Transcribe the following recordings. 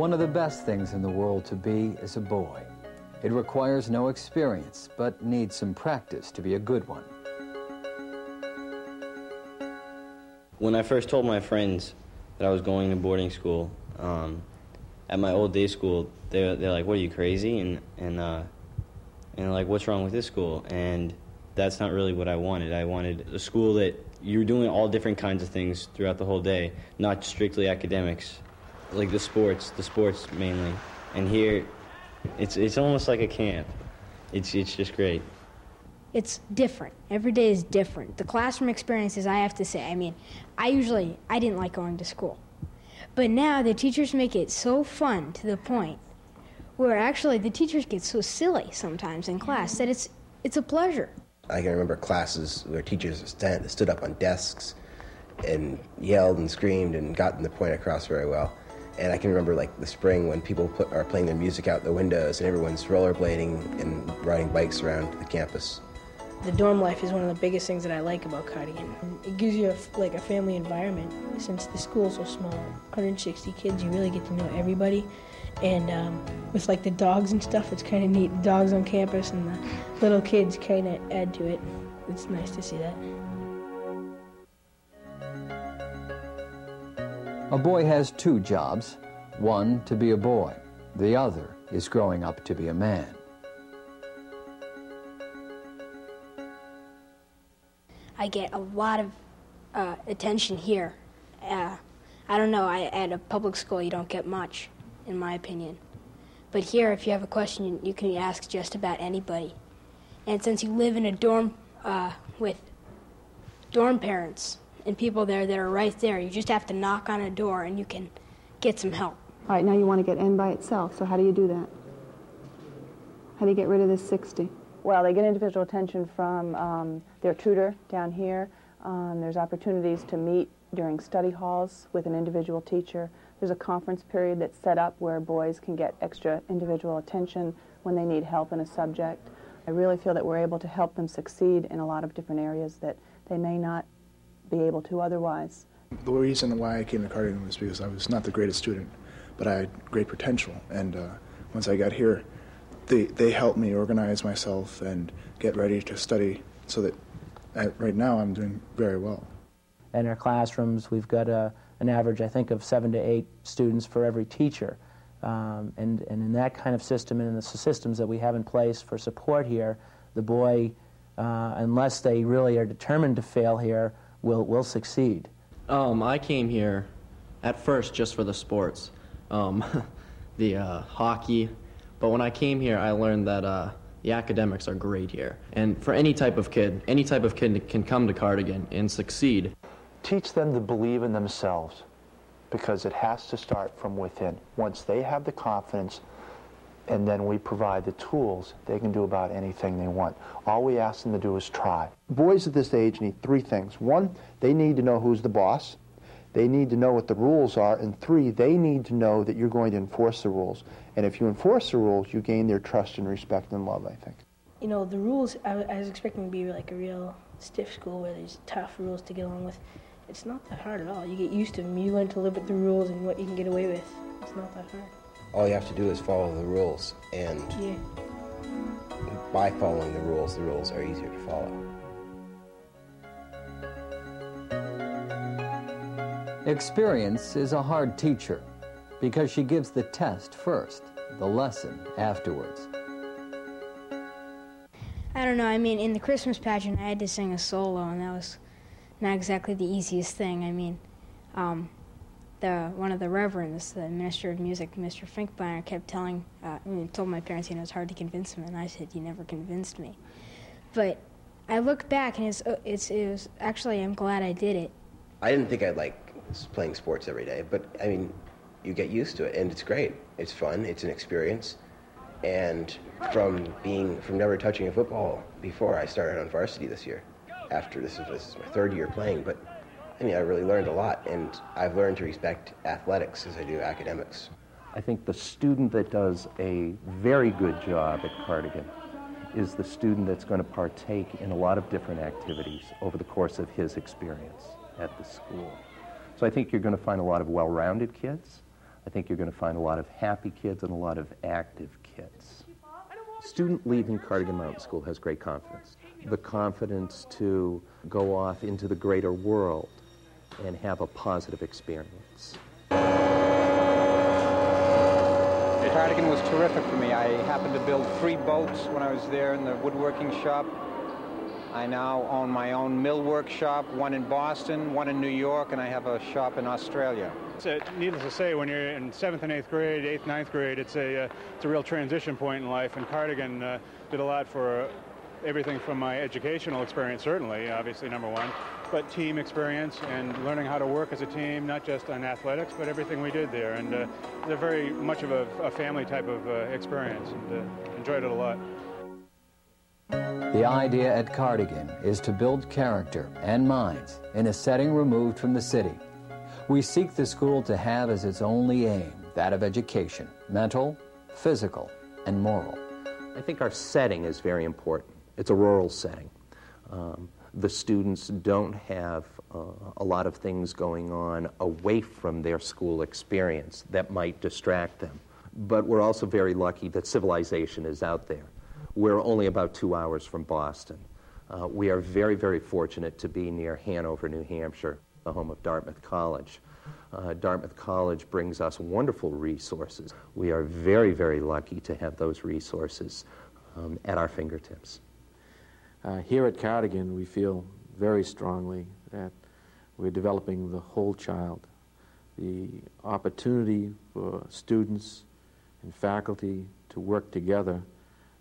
One of the best things in the world to be is a boy. It requires no experience, but needs some practice to be a good one. When I first told my friends that I was going to boarding school, um, at my old day school, they're, they're like, what are you, crazy? And, and, uh, and like, what's wrong with this school? And that's not really what I wanted. I wanted a school that you're doing all different kinds of things throughout the whole day, not strictly academics, like the sports, the sports mainly. And here, it's, it's almost like a camp. It's, it's just great. It's different. Every day is different. The classroom experiences, I have to say, I mean, I usually, I didn't like going to school. But now the teachers make it so fun to the point where actually the teachers get so silly sometimes in class that it's, it's a pleasure. I can remember classes where teachers stand, stood up on desks and yelled and screamed and gotten the point across very well. And I can remember like the spring when people put, are playing their music out the windows and everyone's rollerblading and riding bikes around the campus. The dorm life is one of the biggest things that I like about Cardigan. It gives you a, like a family environment. Since the school's so small, 160 kids, you really get to know everybody. And um, with like the dogs and stuff, it's kind of neat. The dogs on campus and the little kids kind of add to it. It's nice to see that. A boy has two jobs. One, to be a boy. The other is growing up to be a man. I get a lot of uh, attention here. Uh, I don't know, I, at a public school you don't get much, in my opinion. But here, if you have a question, you, can ask just about anybody. And since you live in a dorm uh, with dorm parents and people there that are right there, you just have to knock on a door and you can get some help. All right, now you want to get in by itself, so how do you do that? How do you get rid of this 60? Well, they get individual attention from um, their tutor down here. Um, there's opportunities to meet during study halls with an individual teacher. There's a conference period that's set up where boys can get extra individual attention when they need help in a subject. I really feel that we're able to help them succeed in a lot of different areas that they may not be able to otherwise. The reason why I came to Cardigan was because I was not the greatest student, but I had great potential. And uh, once I got here, they, they helped me organize myself and get ready to study so that at, right now I'm doing very well. In our classrooms, we've got a, an average, I think, of seven to eight students for every teacher. Um, and, and in that kind of system and in the systems that we have in place for support here, the boy, uh, unless they really are determined to fail here, will, will succeed. Um, I came here at first just for the sports, um, the uh, hockey, but when I came here, I learned that uh, the academics are great here. And for any type of kid, any type of kid can come to Cardigan and succeed. Teach them to believe in themselves because it has to start from within. Once they have the confidence and then we provide the tools, they can do about anything they want. All we ask them to do is try. Boys at this age need three things. One, they need to know who's the boss. They need to know what the rules are. And three, they need to know that you're going to enforce the rules. And if you enforce the rules, you gain their trust and respect and love, I think. You know, the rules, I, was expecting to be like a real stiff school where there's tough rules to get along with. It's not that hard at all. You get used to them. You learn to live with the rules and what you can get away with. It's not that hard. All you have to do is follow the rules. And yeah. by following the rules, the rules are easier to follow. Experience is a hard teacher because she gives the test first, the lesson afterwards. I don't know, I mean, in the Christmas pageant, I had to sing a solo, and that was not exactly the easiest thing. I mean, um, the one of the reverends, the minister of music, Mr. Finkbeiner, kept telling, uh, I told my parents, you know, it's hard to convince him, and I said, you never convinced me. But I look back, and it's, uh, it's, it was actually, I'm glad I did it. I didn't think I'd like playing sports every day, but I mean, you get used to it, and it's great. It's fun. It's an experience. And from being from never touching a football before, I started on varsity this year. After this is this is my third year playing, but I mean, I really learned a lot, and I've learned to respect athletics as I do academics. I think the student that does a very good job at Cardigan is the student that's going to partake in a lot of different activities over the course of his experience at the school. So I think you're going to find a lot of well-rounded kids, I think you're going to find a lot of happy kids and a lot of active kids. Student leaving Cardigan Mountain School has great confidence. The confidence to go off into the greater world and have a positive experience. Cardigan was terrific for me. I happened to build three boats when I was there in the woodworking shop. I now own my own millwork shop, one in Boston, one in New York, and I have a shop in Australia. A, needless to say, when you're in seventh and eighth grade, eighth, ninth grade, it's a, uh, it's a real transition point in life, and Cardigan uh, did a lot for uh, everything from my educational experience, certainly, obviously, number one, but team experience and learning how to work as a team, not just on athletics, but everything we did there. And uh, they're very much of a, a family type of uh, experience, and uh, enjoyed it a lot. The idea at Cardigan is to build character and minds in a setting removed from the city. We seek the school to have as its only aim that of education, mental, physical, and moral. I think our setting is very important. It's a rural setting. Um, the students don't have uh, a lot of things going on away from their school experience that might distract them. But we're also very lucky that civilization is out there. We're only about two hours from Boston. Uh, we are very, very fortunate to be near Hanover, New Hampshire, the home of Dartmouth College. Uh, Dartmouth College brings us wonderful resources. We are very, very lucky to have those resources um, at our fingertips. Uh, here at Cardigan, we feel very strongly that we're developing the whole child. The opportunity for students and faculty to work together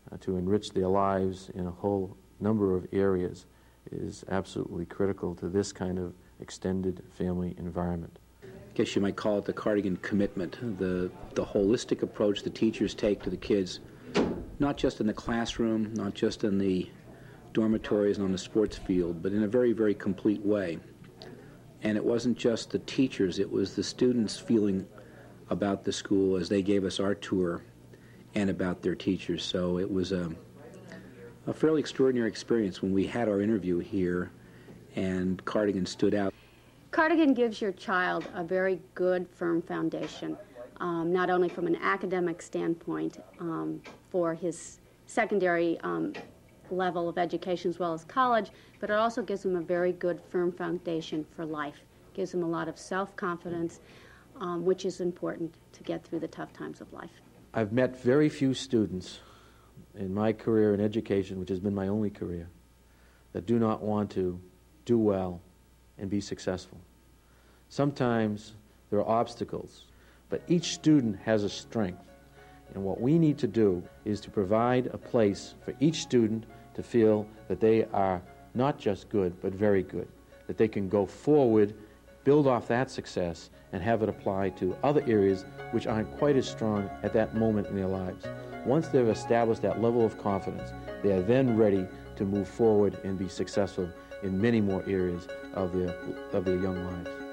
uh, to enrich their lives in a whole number of areas is absolutely critical to this kind of extended family environment. I guess you might call it the Cardigan commitment, the, the holistic approach the teachers take to the kids, not just in the classroom, not just in the dormitories and on the sports field, but in a very, very complete way. And it wasn't just the teachers, it was the students feeling about the school as they gave us our tour and about their teachers. So it was a, a fairly extraordinary experience when we had our interview here and Cardigan stood out. Cardigan gives your child a very good, firm foundation, um, not only from an academic standpoint um, for his secondary um, level of education as well as college, but it also gives them a very good, firm foundation for life. Gives them a lot of self-confidence, um, which is important to get through the tough times of life. I've met very few students in my career in education, which has been my only career, that do not want to do well and be successful. Sometimes there are obstacles, but each student has a strength. And what we need to do is to provide a place for each student to feel that they are not just good, but very good, that they can go forward, build off that success, and have it apply to other areas which aren't quite as strong at that moment in their lives. Once they've established that level of confidence, they are then ready to move forward and be successful in many more areas of their, of their young lives.